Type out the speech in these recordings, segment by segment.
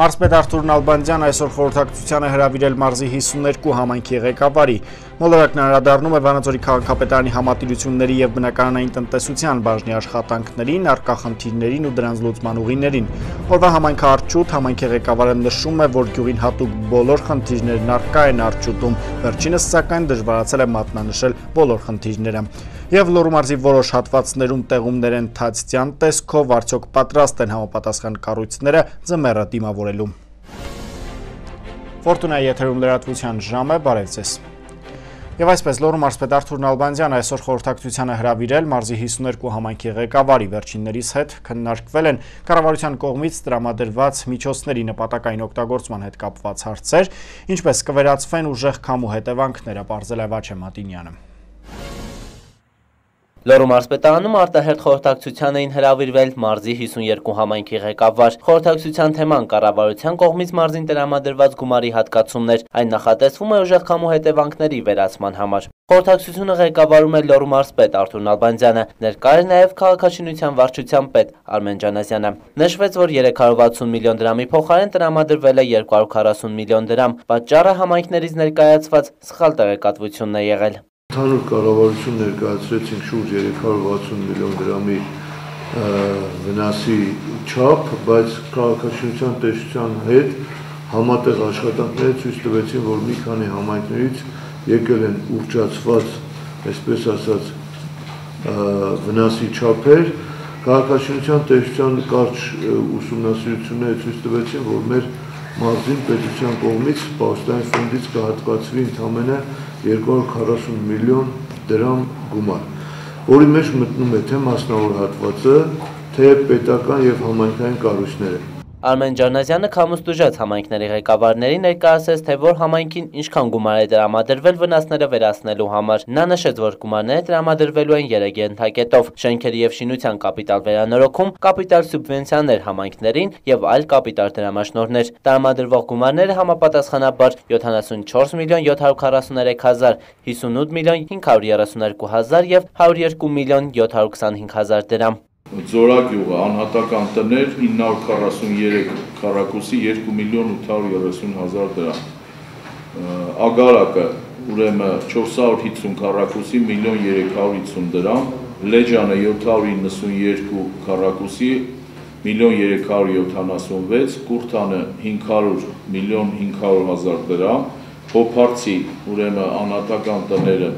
Մարսպետ Արթուր Նալբանդյան այսօր խորհրդակցության է հրավիրել մարզի 52 համայնքի ղեկավարի։ Մոլորակն անդրադառնում է Վանաձորի քաղաքապետարանի համատիրությունների եւ բնակարանային տնտեսության բաժնի աշխատանքներին, արկա խնդիրներին ու դրանց լուծման ուղիներին։ Օրվա համայնքը Արչուտ համայնքի ղեկավարը նշում է, որ գյուղին հատուկ բոլոր խնդիրներն արկա են Արչուտում։ Վերջինս սակայն դժվարացել է մատնանշել բոլոր խնդիրները եւ Լոռու մարզի որոշ հատվածներում տեղումներ են թացցյան տեսքով, արդյոք պատրաստ են համապատասխան կառույցները ձմեռը դիմավորելու։ Ֆորտունայի եթերում լրատվության ժամ է, բարև ձեզ։ Եվ այսպես Լոռու մարզպետ Արթուր Նալբանդյան այսօր խորհրդակցությանը հրավիրել մարզի 52 համայնքի ղեկավարի վերջիններից հետ քննարկվել են կառավարության կողմից տրամադրված միջոցների նպատակային օգտագործման հետ կապված հարցեր, ինչպես կվերացվեն ուժեղ քամու հետևանքները, ողջել է Վաչե Մատինյանը։ Լոռու մարզպետարանում արտահերթ խորհրդակցության էին հրավիրվել մարզի 52 համայնքի ղեկավար։ Խորհրդակցության թեման կառավարության կողմից մարզին տրամադրված գումարի հատկացումներ, այն նախատեսվում է ուժեղ քամու հետևանքների վերացման համար։ Խորհրդակցությունը ղեկավարում է Լոռու մարզպետ Արթուր Նալբանդյանը, ներկա էր նաև քաղաքաշինության վարչության պետ Արմեն Ջանազյանը։ Նշվեց, որ 360 միլիոն դրամի փոխարեն տրամադրվել է 240 միլիոն դրամ։ Պատճառը համայնքներից ներկայացված սխալ տեղեկատվությունն է եղել։ Ընդհանուր կառավարություն ներկայացրեցինք շուրջ 360 միլիոն դրամի վնասի չափ, բայց քաղաքաշինության տեսության հետ համատեղ աշխատանքները ցույց տվեցին, որ մի քանի համայնքներից եկել են ուռճացված, այսպես ասած, վնասի չափեր, քաղաքաշինության տեսության կարճ ուսումնասիրությունները ցույց տվեցին, որ մեր մարզին պետության կողմից պաշտային ֆոնդից կհատկացվի ընդամենը 240 միլիոն դրամ գումար, որի մեջ մտնում է թե մասնավոր հատվածը, թե պետական եւ համայնքային կառույցները։ Արմեն Ջանազյանը կամուստուժած համայնքների ղեկավարների ներկայացեց, թե որ համայնքին ինչքան գումար է տրամադրվել վնասները վերացնելու համար։ Նա նշեց, որ գումարները տրամադրվելու են երեք ենթակետով՝ շենքերի եւ շինության կապիտալ վերանորոգում, կապիտալ սուբվենցիաներ համայնքներին եւ այլ կապիտալ դրամաշնորհներ։ Տրամադրվող գումարները համապատասխանաբար 74 միլիոն 743 հազար, 58 միլիոն 532 հազար եւ 102 միլիոն 725 հազար դրամ։ Ձորագյուղը անհատական տներ 943 քառակուսի 2 միլիոն 830 հազար դրամ։ Ագարակը ուրեմն 450 քառակուսի 1 միլիոն 350 դրամ, Լեջանը 792 քառակուսի 1 միլիոն 376, Կուրթանը 500 միլիոն 500 հազար դրամ, Հոփարցի ուրեմն անհատական տները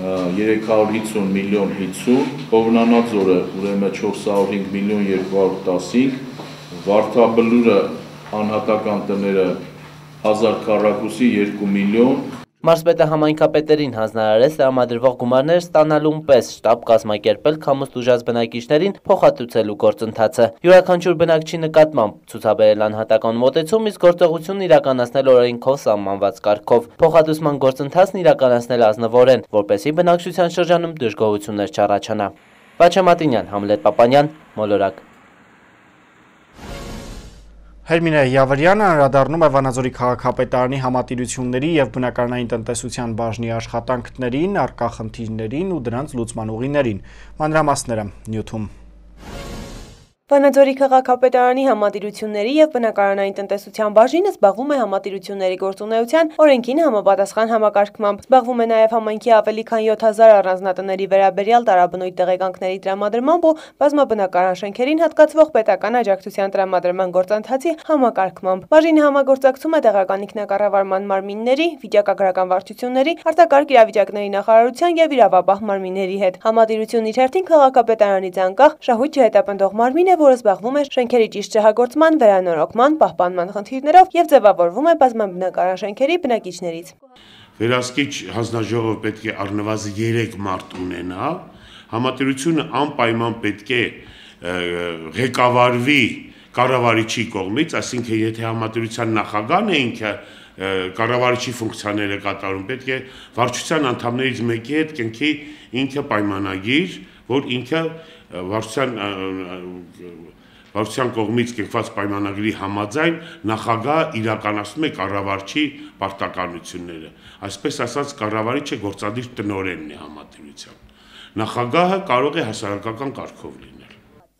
350 միլիոն 50, Հովնանաձորը ուրեմն 405 միլիոն 215, Վարդաբլուրը անհատական տները 1000 քառակուսի 2 միլիոն Մարզպետը համայնքապետերին հանձնարարեց տրամադրվող գումարներ ստանալուն պես շտաբ կազմակերպել քամուստ ուժած բնակիչներին փոխհատուցելու գործընթացը։ Յուրաքանչյուր բնակչի նկատմամբ ցուցաբերել անհատական մոտեցում, իսկ գործողությունն իրականացնել օրենքով սահմանված կարգով։ Փոխհատուցման գործընթացն իրականացնել ազնվորեն, որպեսզի բնակչության շրջանում դժգոհություններ չառաջանա։ Վաչե Մատինյան, Համլետ Պապանյան, Մոլորակ Հերմինե Յավրյանը անդրադառնում է Վանաձորի քաղաքապետարանի համատիրությունների եւ բնակարանային տնտեսության բաժնի աշխատանքներին, արկա խնդիրներին ու դրանց լուծման ուղիներին։ Մանրամասները նյութում Վանաձորի քաղաքապետարանի համատիրությունների եւ բնակարանային տնտեսության բաժինը զբաղվում է համատիրությունների գործունեության օրենքին համապատասխան համակարգմամբ։ Զբաղվում է նաեւ համայնքի ավելի քան 7000 առանձնատների վերաբերյալ տարաբնույթ տեղեկանքների տրամադրմամբ ու բազմաբնակարան շենքերին հատկացվող պետական աջակցության տրամադրման գործընթացի համակարգմամբ։ Բաժինը համագործակցում է տեղական ինքնակառավարման մարմինների, վիճակագրական վարչությունների, արտակարգ իրավիճակների նախարարության եւ իրավապահ մարմինների հետ։ Համատիրությունն իր հերթին քաղաքապետարանից անկախ շահույթ չհետապնդող մարմին է, որը զբաղվում է շենքերի ճիշտ շահագործման, վերանորոգման, պահպանման խնդիրներով եւ ձևավորվում է բազմաբնակարան շենքերի բնակիչներից։ Վերահսկիչ հանձնաժողովը պետք է առնվազն 3 մարտ ունենա, համատիրությունը անպայման պետք է ղեկավարվի կառավարիչի կողմից, այսինքն եթե համատիրության նախագահն է ինքը կառավարիչի ֆունկցիաները կատարում, պետք է վարչության անդամներից մեկի հետ կնքի ինքը պայմանագիր, որ ինքը վարչության վարչության կողմից կերկված պայմանագրի համաձայն նախագահ իրականացնում է կառավարչի պարտականությունները։ Այսպես ասած կառավարիչը գործադիր տնօրենն է համատիրության։ Նախագահը կարող է հասարակական կարգով լինել։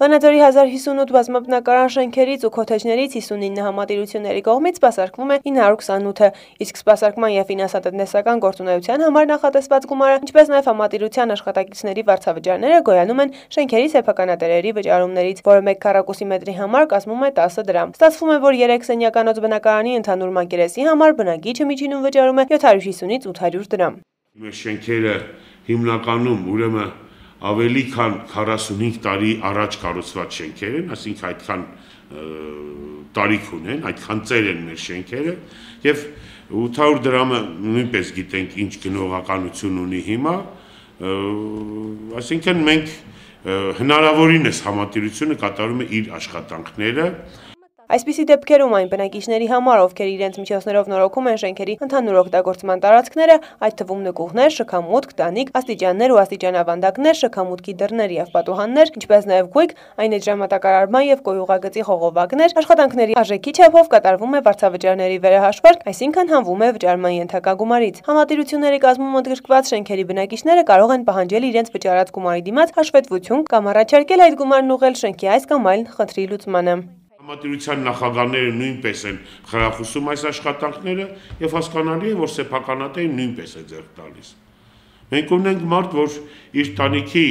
Վանաձորի 1058 բազմաբնակարան շենքերից ու քոթեջներից 59 համատիրությունների կողմից սպասարկվում է 928-ը, իսկ սպասարկման եւ ֆինանսատնտեսական գործունեության համար նախատեսված գումարը, ինչպես նաեւ համատիրության աշխատակիցների վարձավճարները գոյանում են շենքերի սեփականատերերի վճարումներից, որը 1 քառակուսի մետրի համար կազմում է 10 դրամ։ Ստացվում է, որ 3 սենյականոց բնակարանի ընդհանուր մակերեսի համար բնակիչը միջինում վճարում է 750-ից 800 դրամ։ Մեր շենքերը հիմնականում ուրեմն ավելի քան 45 տարի առաջ կառուցված շենքեր են, այսինքն այդքան տարիք ունեն, այդքան ծեր են մեր շենքերը եւ 800 դրամը նույնպես գիտենք ինչ գնողականություն ունի հիմա, այսինքն մենք հնարավորինս համատիրությունը կատարում է իր աշխատանքները Այսպիսի դեպքերում այն բնակիչների համար, ովքեր իրենց միջոցներով նորոգում են շենքերի ընդհանուր օգտագործման տարածքները, այդ թվում նկուղներ, շքամուտք, տանիք, աստիճաններ ու աստիճանավանդակներ, շքամուտքի դռներ եւ պատուհաններ, ինչպես նաեւ գույք, այն այդ ժամանակարարման եւ կոյուղագծի խողովակներ, աշխատանքների արժեքի չափով կատարվում է վարձավճարների վերահաշվարկ, այսինքն հանվում է վճարման ենթակա գումարից։ Համատիրությունների կազմում ընդգրկված շենքերի բնակիչները կարող են պահանջել իրենց վճարած գումարի դիմաց հաշվետվություն կամ առաջարկել այդ գումարն ուղղել շենքի այս կամ այլ խնդրի լուծմանը։ Համատիրության նախագահները նույնպես են խրախուսում այս աշխատանքները եւ հասկանալի է, որ սեփականատերը նույնպես է ձեռք տալիս։ Մենք ունենք մարդ, որ իր տանիքի,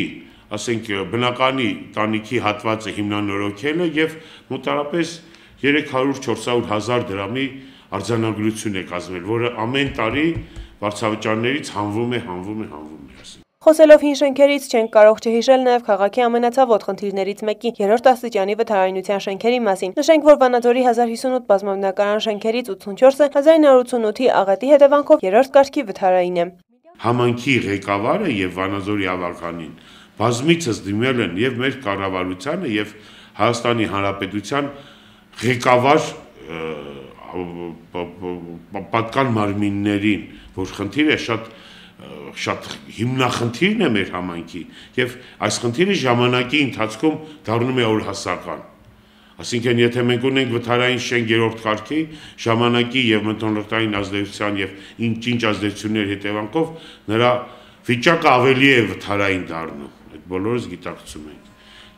ասենք բնականի տանիքի հատվածը հիմնանորոգել է եւ մոտարապես 300-400 հազար դրամի արձանագրություն է կազմել, որը ամեն տարի վարձավճարներից հանվում է, հանվում է, հանվում է, ասենք։ Խոսելով հին շենքերից չենք կարող չհիշել նաև քաղաքի ամենացավոտ խնդիրներից մեկի երրորդ աստիճանի վթարայնության շենքերի մասին։ Նշենք, որ Վանաձորի 1058 բազմամնակարան շենքերից 84-ը 1988-ի աղետի հետևանքով երրորդ կարգի վթարային է։ Համանքի ղեկավարը եւ Վանաձորի ավականին բազմիցս դիմել են եւ մեր կառավարությանը եւ Հայաստանի Հանրապետության ղեկավար պատկան մարմիններին, որ խնդիրը շատ շատ հիմնախնդիրն է մեր համայնքի եւ այս խնդիրը ժամանակի ընթացքում դառնում է օրհասական Այսինքն եթե մենք ունենք վթարային շենք երրորդ կարգի ժամանակի եւ մթնոլորտային ազդեցության եւ ինչ-ինչ ազդեցություններ հետևանքով նրա վիճակը ավելի է վթարային դառնում։ Այդ բոլորս գիտակցում ենք։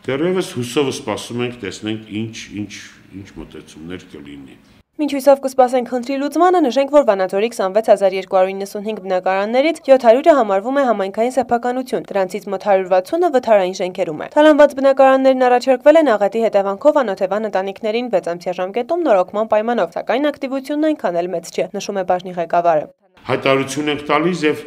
Դեռևս հուսով սպասում ենք տեսնենք ինչ ինչ ինչ մտածումներ կլինի։ Մինչ հույսով կսպասենք խնդրի լուծմանը, նշենք, որ Վանաձորի 26295 բնակարաններից 700-ը համարվում է համայնքային սեփականություն, դրանցից մոտ 160-ը վթարային շենքերում է։ Թալանված բնակարաններն առաջարկվել են աղետի հետևանքով անօթևան ընտանիքներին 6 ամսյա ժամկետում նորոգման պայմանով, սակայն ակտիվությունն այնքան էլ մեծ չէ, նշում է բաժնի ղեկավարը հայտարարություն ենք տալիս եւ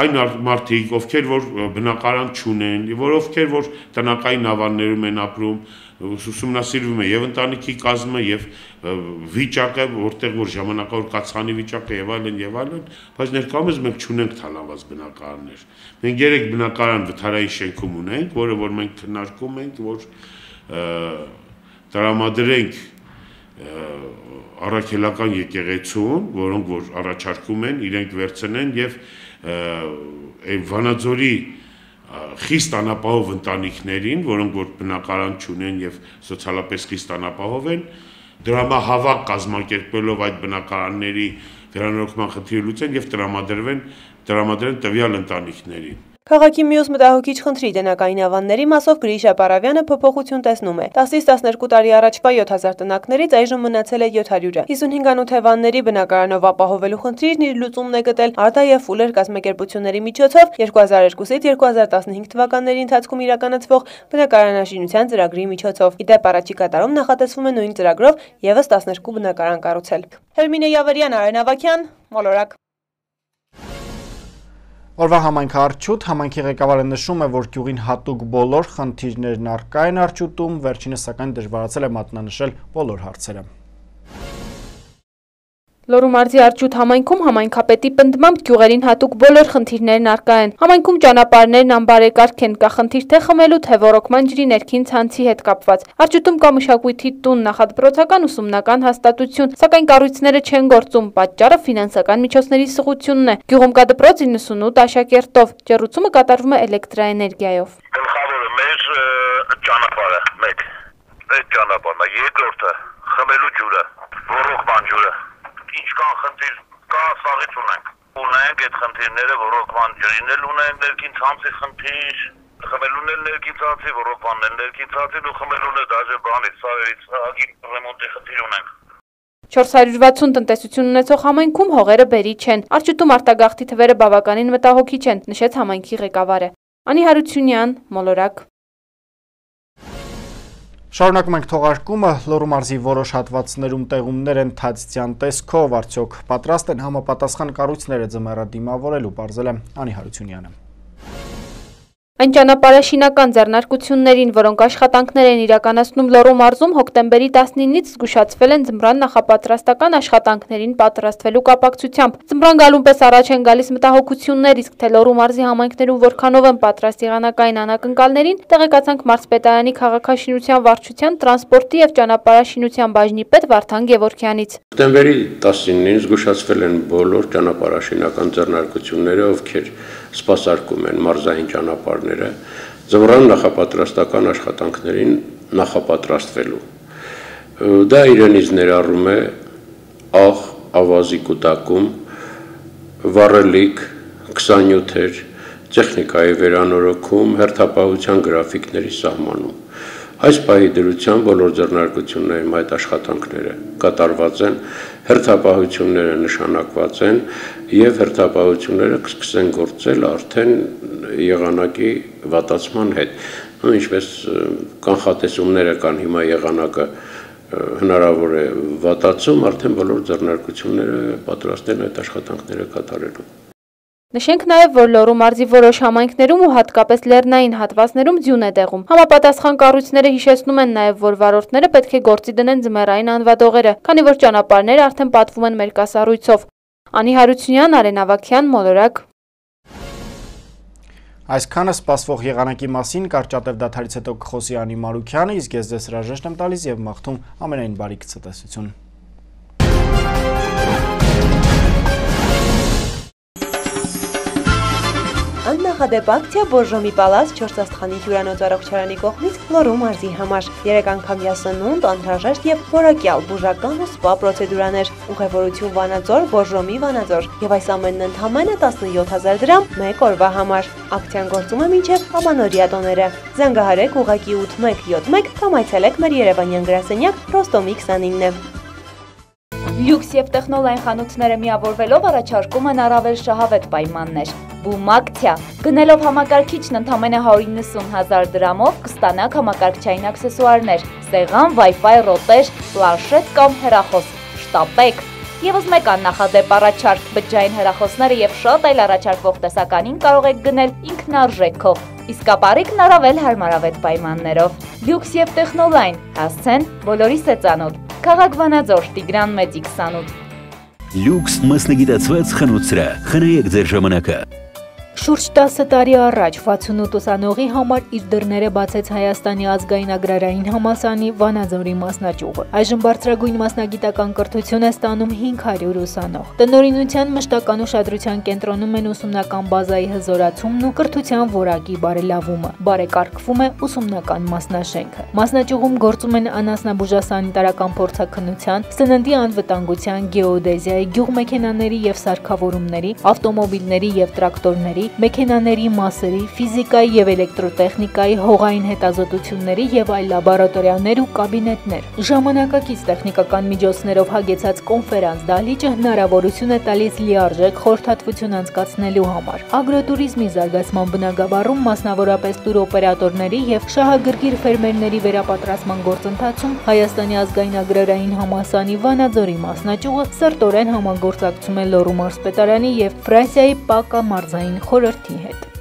այն մարդիկ, ովքեր որ բնակարան չունեն, որ ովքեր որ տնակային ավաններում են ապրում, ուսումնասիրվում է եւ ընտանիքի կազմը եւ վիճակը, որտեղ որ ժամանակավոր կացանի վիճակը եւ այլն եւ այլն, բայց ներկայումս մենք չունենք թալանված բնակարաններ։ Մենք երեք բնակարան վթարային շենքում ունենք, որը որ մենք քննարկում ենք, որ տրամադրենք առաքելական եկեղեցուն, որոնք որ առաջարկում են, իրենք վերցնեն եւ Վանաձորի խիստ անապահով ընտանիքներին, որոնք որ բնակարան չունեն եւ սոցիալապես խիստ անապահով են, դրամահավաք կազմակերպելով այդ բնակարանների վերանորոգման խնդիրը լուծեն եւ տրամադրվեն տրամադրեն տվյալ ընտանիքներին։ Քաղաքի մյուս մտահոգիչ խնդրի տնակային ավանների մասով Գրիշ Ապարավյանը փոփոխություն տեսնում է։ 10-ից 12 տարի առաջվա 7000 տնակներից այժմ մնացել է 700-ը։ 55-անոթ հևանների բնակարանով ապահովելու խնդիրն իր լուծումն է գտել Արտա եւ Ֆուլեր կազմակերպությունների միջոցով 2002-ից 2015 թվականների ընթացքում իրականացվող բնակարանաշինության ծրագրի միջոցով։ Իդեպ առաջիկա տարում նախատեսվում է նույն ծրագրով եւս 12 բնակարան կառուցել։ Հերմինե Յավարյան, Արեն Ավակյան, Մոլորակ Օրվա համայնքարչուտ համայնքի ղեկավարը նշում է, որ գյուղին հատուկ բոլոր խնդիրներն արկա են արչուտում, վերջինը սակայն դժվարացել է մատնանշել բոլոր հարցերը։ Լոռու մարզի Արջուտ համայնքում համայնքապետի պնդմամբ գյուղերին հատուկ բոլոր խնդիրներն արկա են։ Համայնքում ճանապարհներն անբարեկարգ են, կա խնդիր թե խմելու, թե ոռոգման ջրի ներքին ցանցի հետ կապված։ Արջուտում կա մշակույթի տուն, նախադպրոցական ուսումնական հաստատություն, սակայն կառույցները չեն գործում, պատճառը ֆինանսական միջոցների սղությունն է։ Գյուղում կա դպրոց 98 աշակերտով, ջեռուցումը կատարվում է էլեկտրաէներգիայով։ Գլխավորը մեր ճանապարհը, մեկ։ Այդ ճանապարհը, երկրորդը խմելու ջուրը, ոռոգման ջուրը ինչքան խնդիր կա, սաղից ունենք։ Ունենք այդ խնդիրները, ռոկման ջրին էլ ունենք, ներքին ցամցի խնդիր, Խմելուն էլ ներքիցացի, ռոպանն էլ ներքիցացի, ու խմելուն էլ դաժե բանից, սարերից, ագի ռեմոնտի խնդիր ունենք։ 460 տնտեսություն ունեցող համայնքում հողերը բերի չեն։ Արճուտում արտագաղթի թվերը բավականին մտահոգիչ են, նշեց համայնքի ղեկավարը։ Անի Հարությունյան, Մոլորակ։ Շարունակում ենք թողարկումը, լորու մարզի որոշ հատվածներում տեղումներ են թացցյան տեսքով, արդյոք պատրաստ են համապատասխան կառույցները ձմեռը դիմավորելու, պարզել է Անի Հարությունյանը։ Այն ճանապարհաշինական ձեռնարկություններին, որոնք աշխատանքներ են իրականացնում Լոռու մարզում հոկտեմբերի 19-ից զգուշացվել են ձմռան նախապատրաստական աշխատանքներին պատրաստվելու կապակցությամբ։ Ձմռան գալուն պես առաջ են գալիս մտահոգություններ, իսկ թե Լոռու մարզի համայնքներում որքանով են պատրաստ եղանակային անակնկալներին, տեղեկացանք մարզպետարանի քաղաքաշինության վարչության, տրանսպորտի եւ ճանապարհաշինության բաժնի պետ Վարդան Գևորքյանից։ Հոկտեմբերի 19-ին զգուշացվել են բոլոր ճանապարհաշինական ձեռնարկությունները, ովքեր սպասարկում են մարզային ճանապարհները զվրան նախապատրաստական աշխատանքներին նախապատրաստվելու։ Դա իրենից ներառում է աղ, ավազի կուտակում, վառելիք, 27-եր, տեխնիկայի վերանորոգում, հերթապահության գրաֆիկների սահմանում։ Այս պահի դրության բոլոր ձեռնարկություններում այդ աշխատանքները կատարված են, հերթապահությունները նշանակված են եւ հերթապահությունները կսկսեն գործել արդեն եղանակի վատացման հետ։ Ու ինչպես կանխատեսումները կան հիմա եղանակը հնարավոր է վատացում, արդեն բոլոր ձեռնարկությունները պատրաստ են այդ աշխատանքները կատարելու։ Նշենք նաև, որ Լոռու մարզի որոշ համայնքներում ու հատկապես լեռնային հատվածներում ձյուն է տեղում։ Համապատասխան կառույցները հիշեցնում են նաև, որ վարորդները պետք է գործի դնեն ձմեռային անվադողերը, քանի որ ճանապարհները արդեն պատվում են մերկասառույցով։ Անի Հարությունյան, Արեն Ավակյան, Մոլորակ։ Այսքանը սպասվող եղանակի մասին կարճատև դաթարից հետո կխոսի Անի Մարուկյանը, իսկ ես դες հրաժեշտ եմ տալիս եւ մաղթում ամենայն բարիք ցտեսություն։ Աննախադեպ ակցիա Բորժոմի պալաց 4 աստխանի հյուրանոց առողջարանի կողմից Լոռու մարզի համար։ 3 անգամյա սնունդ, անհրաժեշտ եւ որակյալ բուժական ու սպա պրոցեդուրաներ։ Ուղևորություն Վանաձոր, Բորժոմի Վանաձոր եւ այս ամենն ընդհանրապես 17000 դրամ 1 օրվա համար։ Ակցիան գործում է մինչև Ամանորիա տոները։ Զանգահարեք ուղակի 8171 կամ այցելեք մեր Երևանյան գրասենյակ Ռոստոմի 29-ը։ Լյուքս եւ տեխնոլային խանութները միավորվելով առաջարկում են առավել շահավետ պայմաններ։ Բում ակցիա։ Գնելով համակարգիչն ընդամենը 190.000 դրամով կստանաք համակարգչային աքսեսուարներ՝ սեղան, Wi-Fi ռոտեր, պլանշետ կամ հեռախոս։ Շտապեք։ Եվս մեկ աննախադեպ առաջարկ բջջային հեռախոսները եւ շատ այլ առաջարկվող տեսականին կարող եք գնել ինքնարժեքով։ Իսկ ապարիկն առավել հարմարավետ պայմաններով։ Լյուքս եւ տեխնոլայն հասցեն բոլորիս է ծանոթ։ Քաղաք Վանաձոր Տիգրան Մեծի 28 Լյուքս մասնագիտացված խնութսրա։ Խնայեք ձեր ժամանակը։ Շուրջ 10 տարի առաջ 68 ուսանողի համար իր դռները բացեց Հայաստանի ազգային agrarային համասանի Վանաձորի մասնաճյուղը։ Այժմ բարձրագույն մասնագիտական կրթություն է ստանում 500 ուսանող։ Տնօրինության մշտական ուշադրության կենտրոնում են ուսումնական բազայի հզորացումն ու կրթության որակի բարելավումը։ Բարեկարգվում է ուսումնական մասնաշենքը։ Մասնաճյուղում գործում են անասնաբուժասանիտարական փորձաքննության, սննդի անվտանգության, գեոդեզիայի, գյուղմեքենաների եւ սարքավորումների, ավտոմոբիլների եւ տրակտորների, մեքենաների մասերի, ֆիզիկայի եւ էլեկտրոտեխնիկայի, հողային հետազոտությունների եւ այլ լաբորատորիաներ ու կաբինետներ։ Ժամանակակից տեխնիկական միջոցներով հագեցած կոնֆերանս դահլիճը հնարավորություն է տալիս լիարժեք խորհրդատվություն անցկացնելու համար։ Ագրոտուրիզմի զարգացման բնագավառում մասնավորապես տուրօպերատորների եւ շահագրգիռ ֆերմերների վերապատրաստման գործընթացում Հայաստանի ազգային ագրարային համասանի Վանաձորի մասնաճյուղը սերտորեն համագործակցում է Լոռու մարզպետարանի եւ Ֆրանսիայի Պակա մարզային խորհրդի խորհրդի հետ։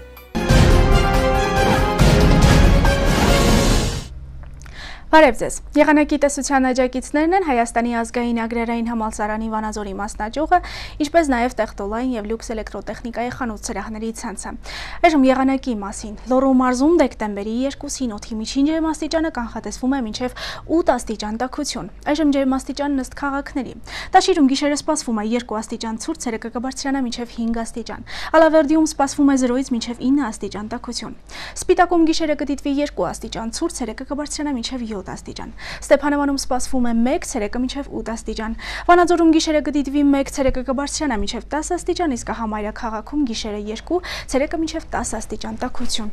Բարև ձեզ։ Եղանակի տեսության աջակիցներն են Հայաստանի ազգային ագրարային համալսարանի Վանաձորի մասնաճյուղը, ինչպես նաև Տեխտոլային եւ Լյուքս էլեկտրոտեխնիկայի խանութ սրահների ցանցը։ Այժմ եղանակի մասին։ Լոռու մարզում դեկտեմբերի 2-ին օդի միջին ջերմաստիճանը կանխատեսվում է մինչև 8 աստիճան տաքություն։ Այժմ ջերմաստիճանն ըստ քաղաքների։ Տաշիրում գիշերը սպասվում է 2 աստիճան ցուրտ, ցերեկը կբարձրանա մինչև 5 աստիճան։ Ալավերդիում սպասվում է 0-ից մինչև 9 աստիճան տաքություն։ Սպիտակում գիշերը կդիտվի 2 աստիճան ցուրտ, ցերեկը կբարձրանա մինչև 7 7 աստիճան։ Ստեփանավանում սպասվում է 1 ցերեկը մինչև 8 աստիճան։ Վանաձորում գիշերը կդիտվի 1 ցերեկը կբարձրանա մինչև 10 աստիճան, իսկ Համայրա քաղաքում գիշերը 2 ցերեկը մինչև 10 աստիճան տաքություն։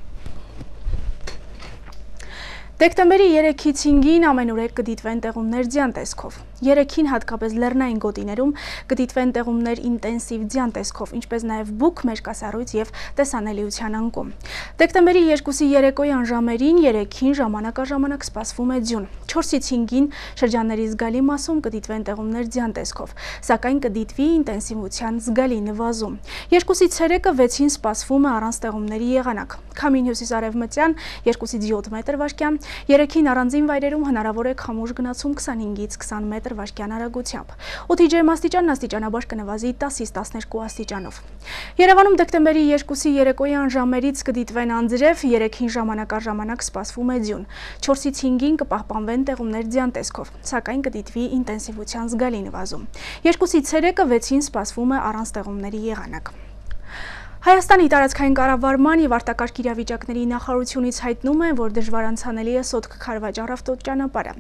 Դեկտեմբերի 3-ից 5-ին ամենուրեք կդիտվեն տեղումներ ձյան տեսքով։ 3-ին հատկապես լեռնային գոտիներում կդիտվեն տեղումներ ինտենսիվ ձյան տեսքով, ինչպես նաև բուք մեջկասառույց եւ տեսանելիության անկում։ Դեկտեմբերի 2-ի երեկոյան ժամերին 3-ին ժամանակաժամանակ սպասվում է ձյուն։ 4-ից 5-ին շրջանների զգալի մասում կդիտվեն տեղումներ ձյան տեսքով, սակայն կդիտվի ինտենսիվության զգալի նվազում։ 2-ից 3-ը 6-ին սպասվում է առանց տեղումների եղանակ։ Քամին հյուսիսարևմտյան 2-ից 7 մետր վարկյան, 3-ին առանձին վայրերում հնարավոր է քամուշ գնացում 25-ից 20 մետր վարկյան արագությամբ։ 8-ի ջերմաստիճանն աստիճանաբար կնվազի 10-ից 12 աստիճանով։ Երևանում դեկտեմբերի 2-ի երեկոյան ժամերից կդիտվեն անձրև, 3-ին ժամանակաժամանակ սպասվում է ձյուն։ 4-ից 5-ին կպահպանվեն տեղումներ ձյան տեսքով, սակայն կդիտվի ինտենսիվության զգալի նվազում։ 2-ից 3-ը 6-ին սպասվում է առանց տեղումների եղանակ։ Հայաստանի տարածքային կառավարման եւ արտակարգ իրավիճակների նախարարությունից հայտնում է, որ դժվար անցանելի է Սոտք Խարվաճար ավտոճանապարհը։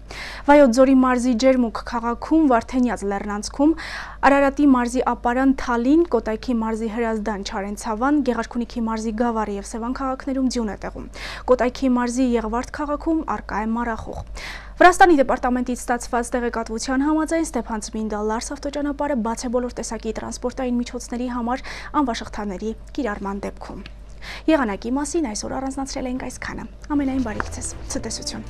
Վայոց ձորի մարզի Ջերմուկ քաղաքում Վարդենյաց լեռնանցքում, Արարատի մարզի Ապարան Թալին, Կոտայքի մարզի Հրազդան Չարենցավան, Գեղարքունիքի մարզի Գավառ եւ Սևան քաղաքներում ձյուն է տեղում։ Կոտայքի մարզի Եղվարդ քաղաքում արկա է մարախուղ։ Վրաստանի դեպարտամենտից ստացված տեղեկատվության համաձայն Ստեփան Ծմինդալ Լարս ավտոճանապարհը բաց է բոլոր տեսակի տրանսպորտային միջոցների համար անվաշղթաների կիրառման դեպքում։ Եղանակի մասին այսօր առանձնացրել ենք այսքանը։ Ամենայն բարիք ցես։ Ցտեսություն։